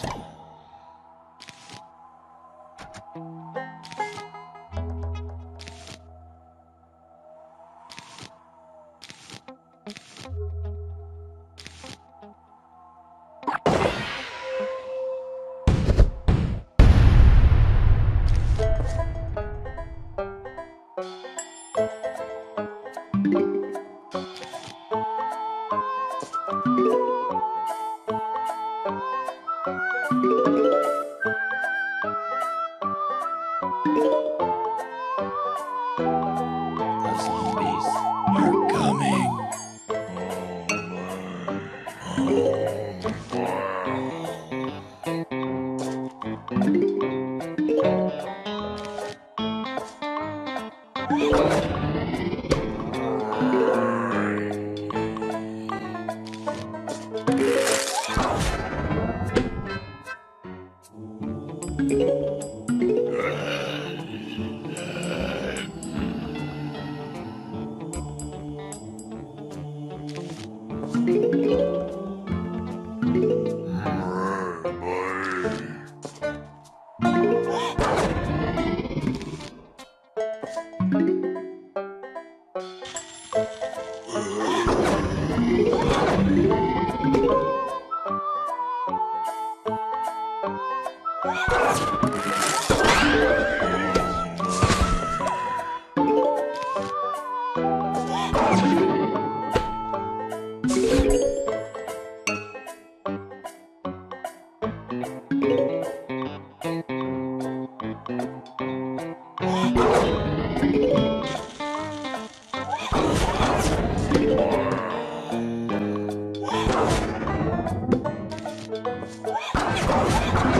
The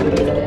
Thank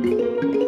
The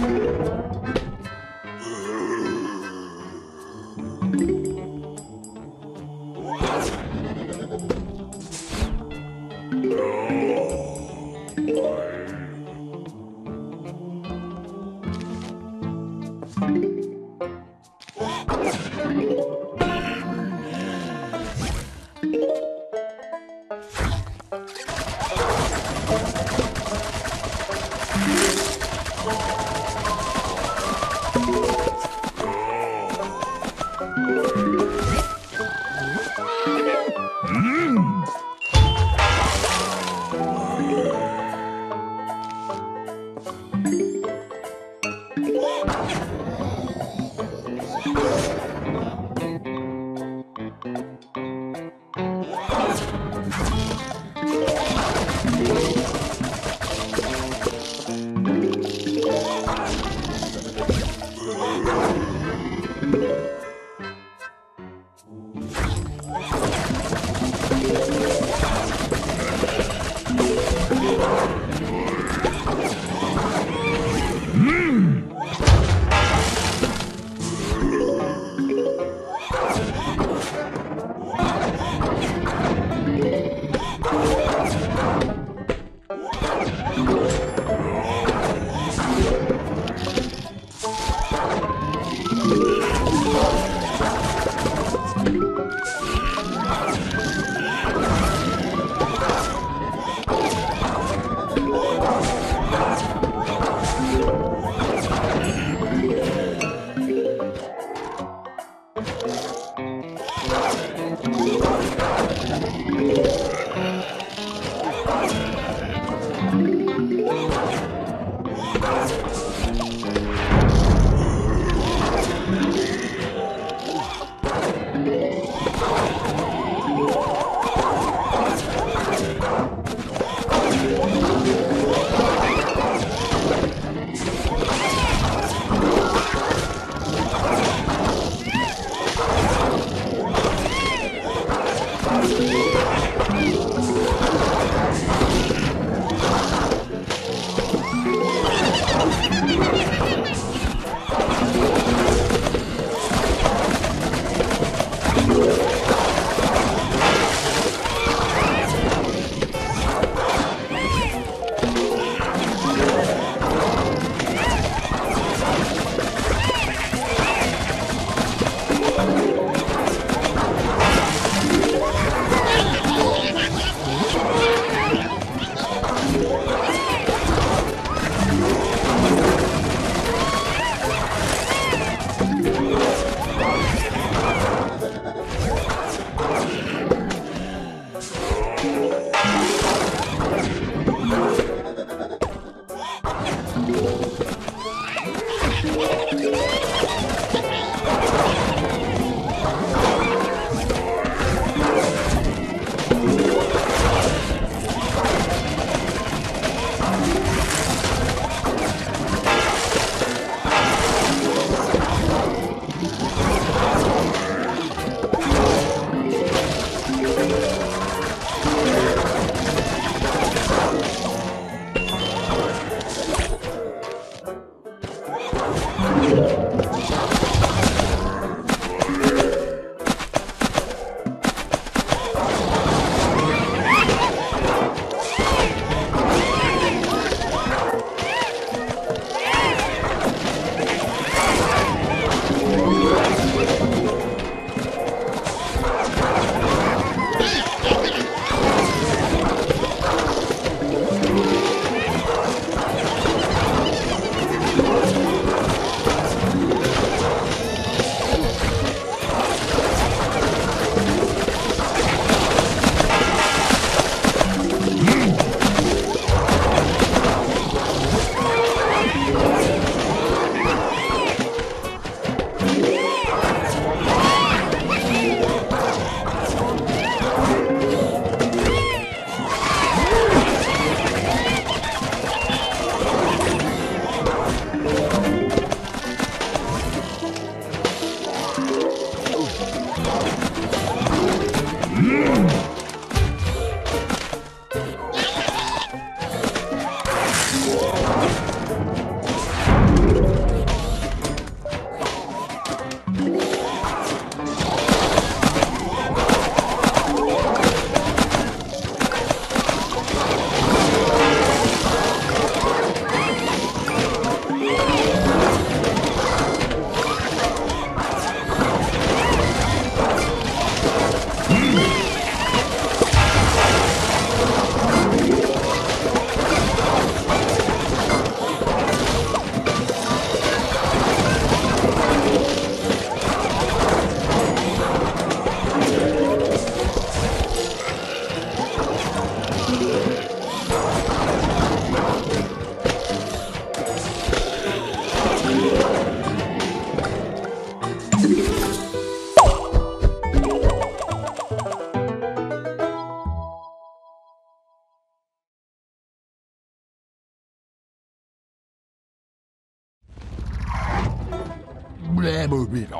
Música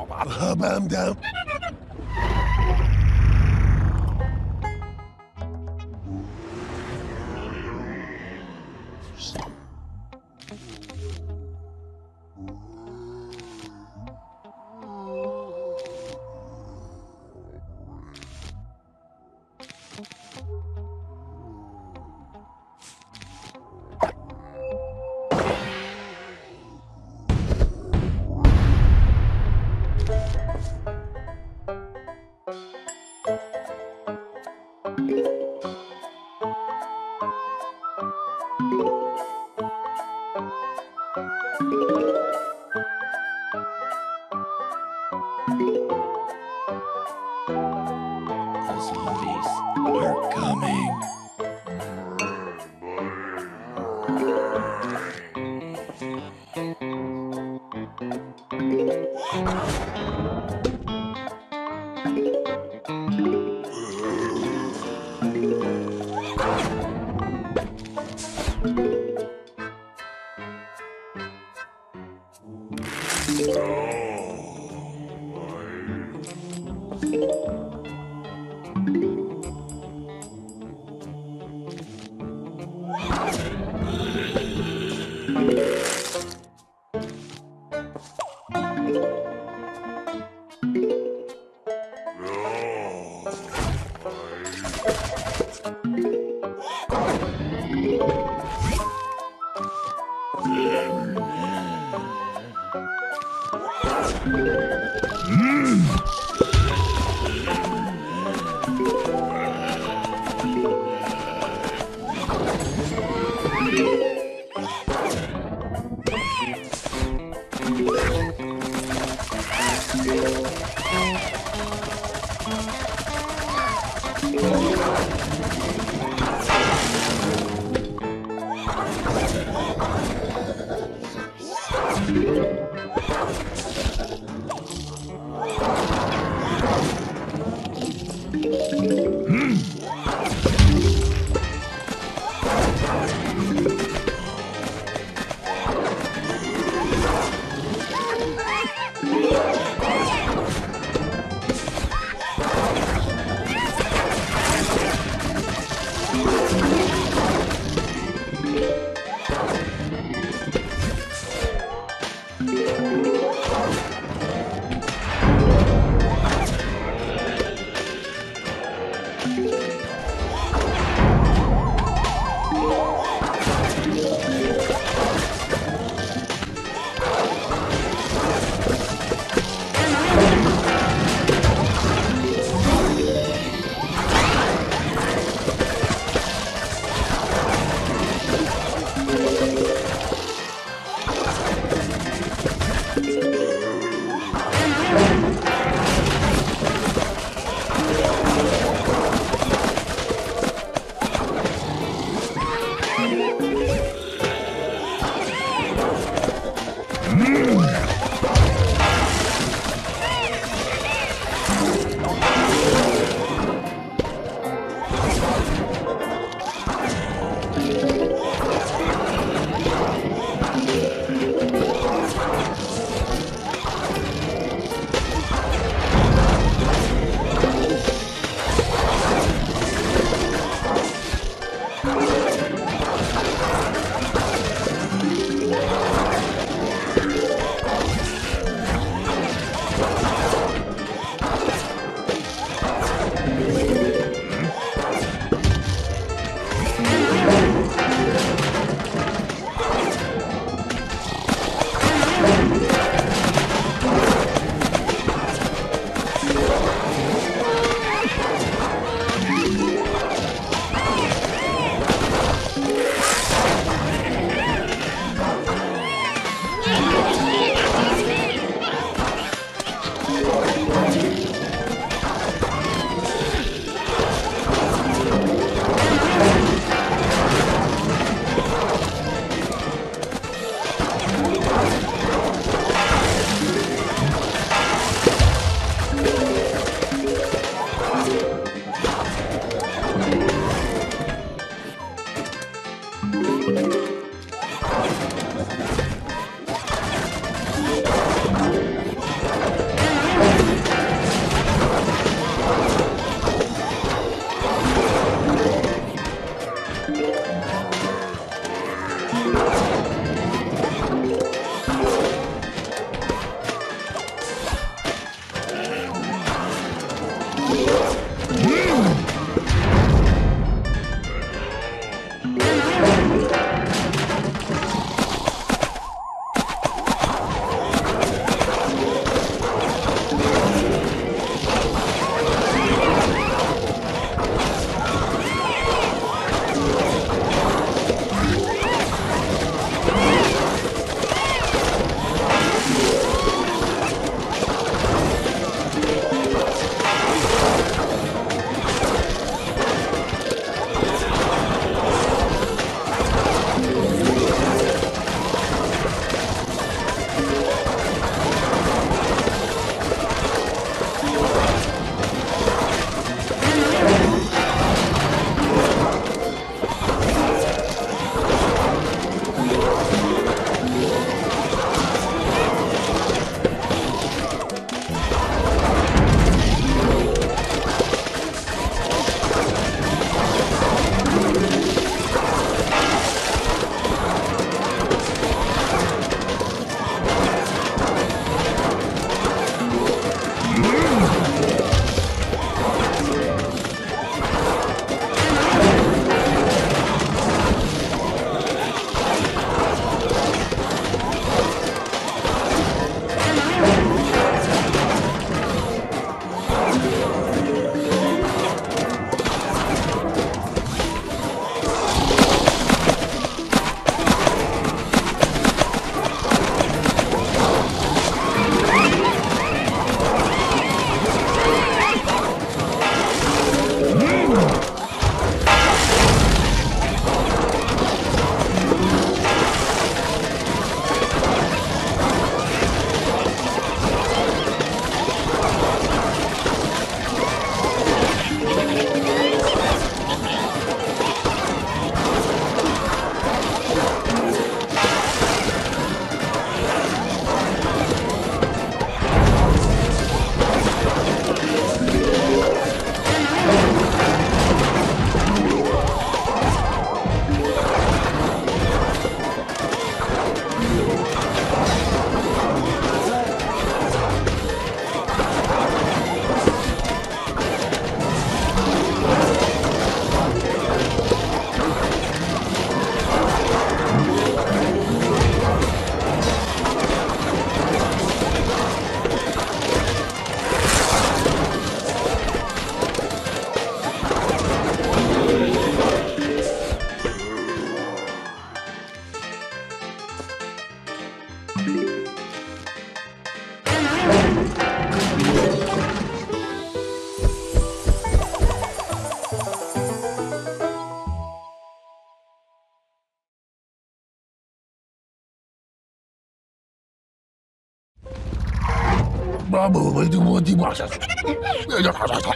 The Rame, 我滴妈呀哎呀，好好，好。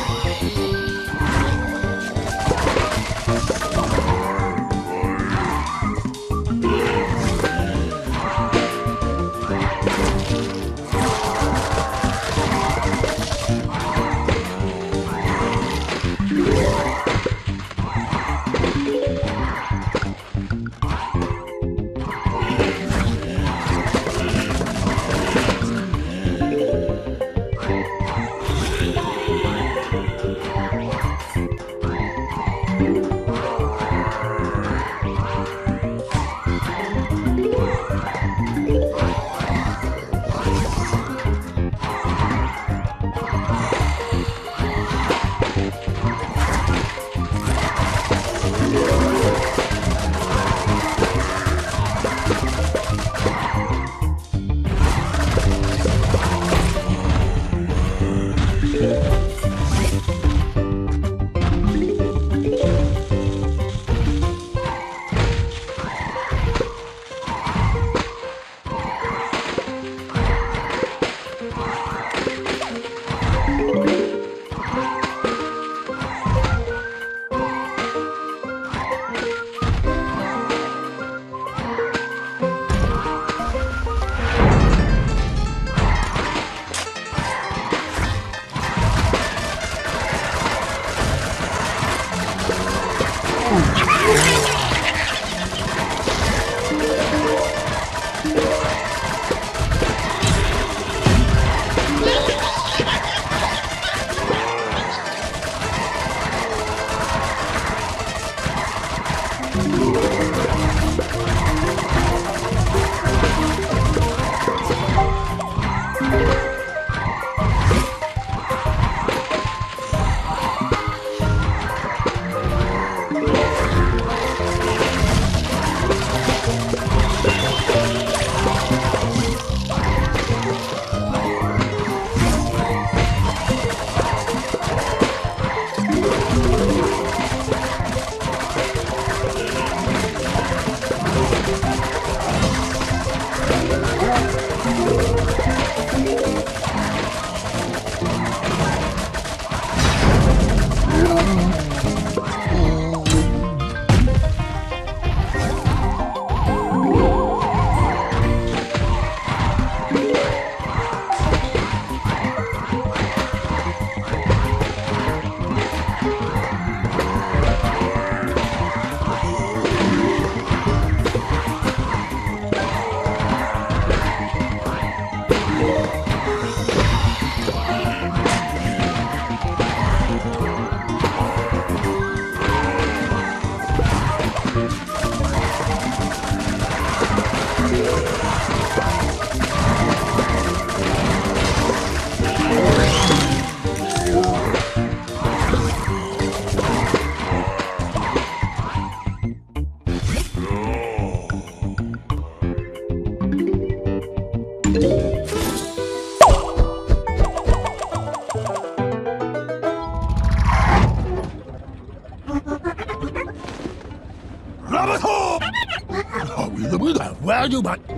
위험